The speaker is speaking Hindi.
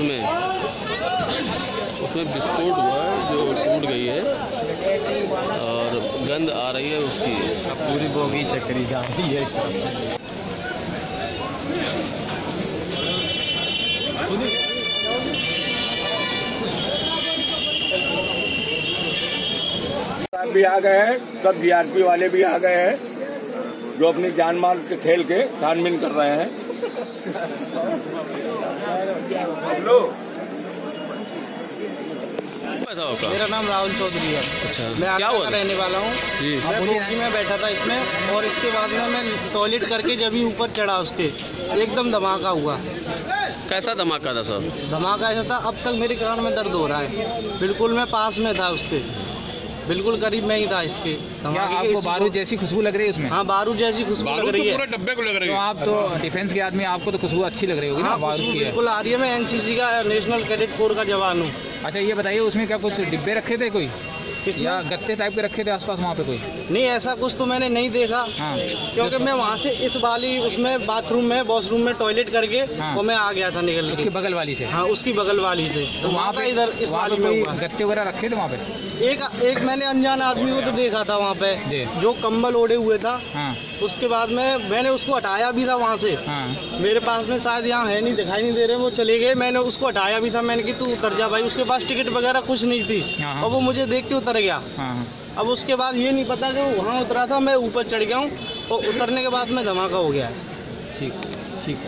उसमें उसमें विस्फोट हुआ है जो टूट गई है और गंद आ रही है उसकी। पूरी बोगी चक्री जा रही है। भी आ गए हैं सब जीआरपी वाले भी आ गए हैं जो अपनी जान माल के खेल के छानबीन कर रहे हैं। मेरा नाम राहुल चौधरी है। अच्छा। मैं क्या हुआ रहने वाला हूँ। मैं बोगी में बैठा था इसमें और इसके बाद में मैं टॉयलेट करके जब ही ऊपर चढ़ा उसके एकदम धमाका हुआ। कैसा धमाका था सर? धमाका ऐसा था अब तक मेरे कान में दर्द हो रहा है। बिल्कुल मैं पास में था उसके। बिल्कुल करीब में ही था इसके क्या आपको बारूद जैसी खुशबू लग रही है उसमें? हाँ बारूद जैसी खुशबू लग रही है। डब्बे को लग तो आप तो डिफेंस के आदमी आपको तो खुशबू अच्छी लग रही होगी ना हाँ बारूद की बिल्कुल आ रही है। मैं एनसीसी का नेशनल कैडेट कोर का जवान हूँ। अच्छा ये बताइए उसमें क्या कुछ डिब्बे रखे थे कोई? या गत्ते टाइप के रखे थे आसपास वहाँ पे कोई? नहीं ऐसा कुछ तो मैंने नहीं देखा। हाँ। क्योंकि मैं वहाँ से इस वाली उसमें बाथरूम में वॉशरूम में टॉयलेट करके हाँ। वो मैं आ गया था निकल उसके बगल वाली से? हाँ उसकी बगल वाली से। तो वहाँ का इधर इस वाली में गत्ते वगैरह रखे थे वहाँ पे? एक एक मैंने अनजान आदमी को तो देखा था वहाँ पे जो। कम्बल ओढ़े हुए था। हाँ। उसके बाद में मैंने उसको हटाया भी था वहाँ से। हाँ। मेरे पास में शायद यहाँ है नहीं दिखाई नहीं दे रहे वो चले गए। मैंने उसको हटाया भी था। मैंने कि तू उतर जा भाई उसके पास टिकट वगैरह कुछ नहीं थी। हाँ। और वो मुझे देख के उतर गया। हाँ हाँ। अब उसके बाद ये नहीं पता कि वहाँ उतरा था मैं ऊपर चढ़ गया हूँ और उतरने के बाद में धमाका हो गया। है ठीक ठीक।